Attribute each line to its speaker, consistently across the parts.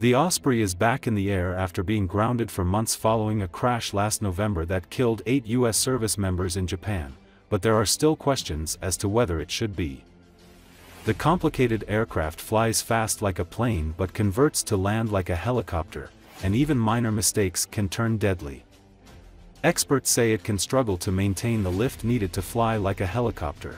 Speaker 1: The Osprey is back in the air after being grounded for months following a crash last November that killed eight U.S. service members in Japan, but there are still questions as to whether it should be. The complicated aircraft flies fast like a plane but converts to land like a helicopter, and even minor mistakes can turn deadly. Experts say it can struggle to maintain the lift needed to fly like a helicopter.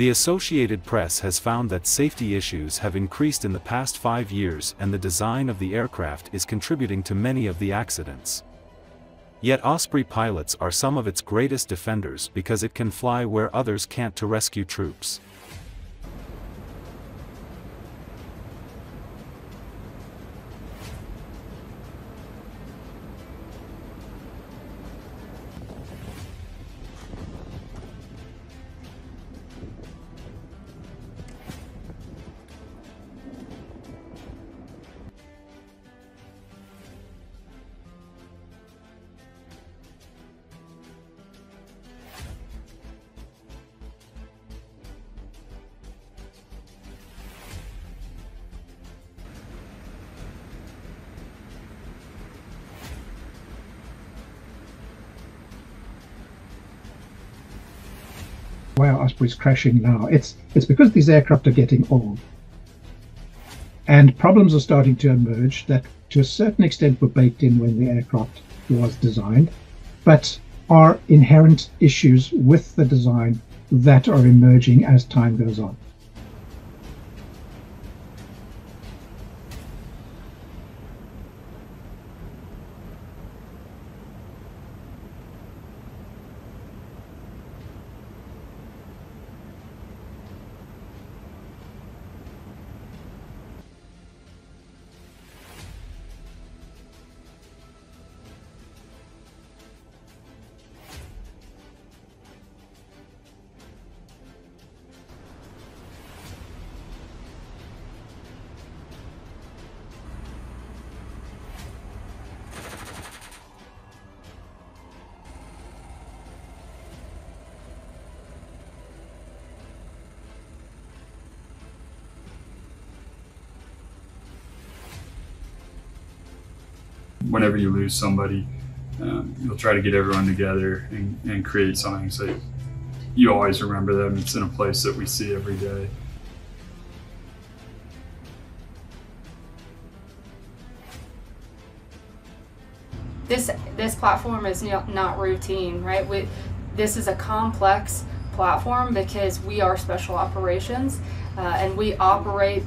Speaker 1: The Associated Press has found that safety issues have increased in the past five years and the design of the aircraft is contributing to many of the accidents. Yet Osprey pilots are some of its greatest defenders because it can fly where others can't to rescue troops.
Speaker 2: Why are Ospreys crashing now? It's it's because these aircraft are getting old. And problems are starting to emerge that to a certain extent were baked in when the aircraft was designed, but are inherent issues with the design that are emerging as time goes on.
Speaker 3: Whenever you lose somebody, um, you'll try to get everyone together and, and create something so you always remember them. It's in a place that we see every day.
Speaker 4: This this platform is not routine, right? We, this is a complex platform because we are special operations uh, and we operate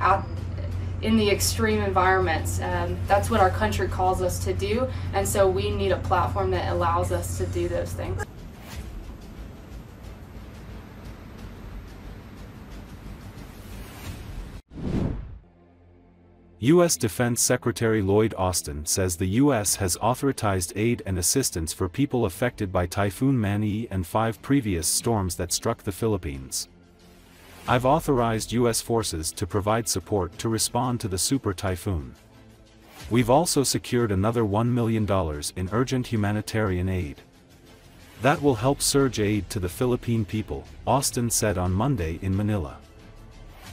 Speaker 4: out in the extreme environments. Um, that's what our country calls us to do, and so we need a platform that allows us to do those things.
Speaker 1: U.S. Defense Secretary Lloyd Austin says the U.S. has authorized aid and assistance for people affected by Typhoon Man-yi and five previous storms that struck the Philippines. I've authorized U.S. forces to provide support to respond to the super typhoon. We've also secured another $1 million in urgent humanitarian aid. That will help surge aid to the Philippine people, Austin said on Monday in Manila.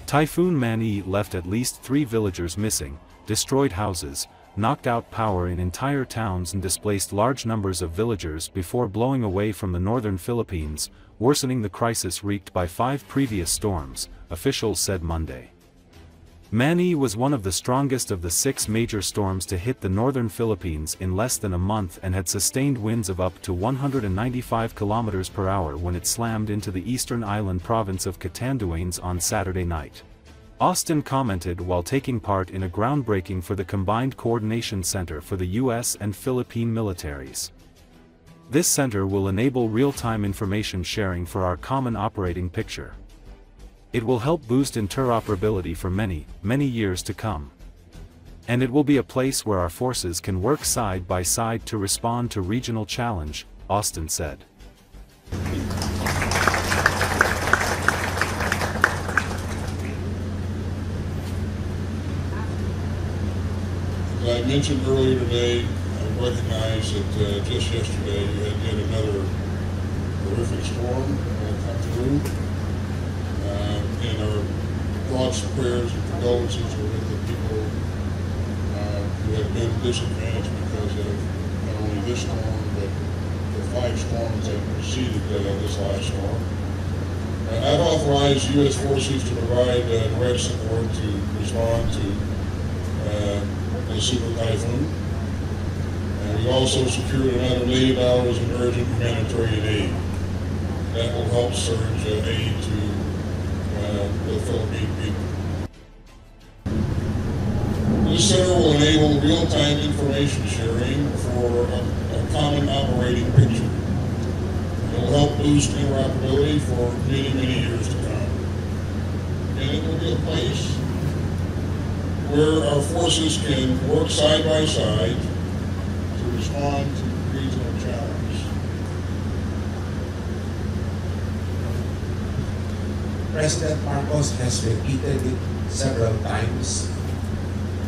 Speaker 1: Typhoon Man-yi left at least three villagers missing, destroyed houses, knocked out power in entire towns and displaced large numbers of villagers before blowing away from the northern Philippines, worsening the crisis wreaked by five previous storms, officials said Monday. Man-yi was one of the strongest of the six major storms to hit the northern Philippines in less than a month and had sustained winds of up to 195 km per hour when it slammed into the eastern island province of Catanduanes on Saturday night. Austin commented while taking part in a groundbreaking for the Combined Coordination Center for the U.S. and Philippine militaries. This center will enable real-time information sharing for our common operating picture. It will help boost interoperability for many, many years to come. And it will be a place where our forces can work side by side to respond to regional challenge, Austin said.
Speaker 5: I mentioned earlier today, I recognize that uh, just yesterday we had yet another horrific storm come through. Uh, and our thoughts, prayers, and condolences are with the people uh, who have been disadvantaged because of not only this storm, but the five storms that preceded uh, this last storm. I've authorized U.S. forces to provide uh, direct support to respond to super typhoon. And we also secured another million dollars in urgent humanitarian aid. That will help surge aid to uh, the Philippine people. This center will enable real-time information sharing for a, a common operating picture. It will help boost interoperability for many, many years to come. And it will be a place where our forces can work side by side to respond to regional challenges.
Speaker 6: President Marcos has repeated it several times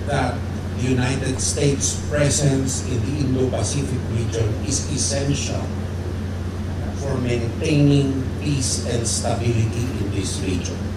Speaker 6: that the United States presence in the Indo-Pacific region is essential for maintaining peace and stability in this region.